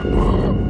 Oh.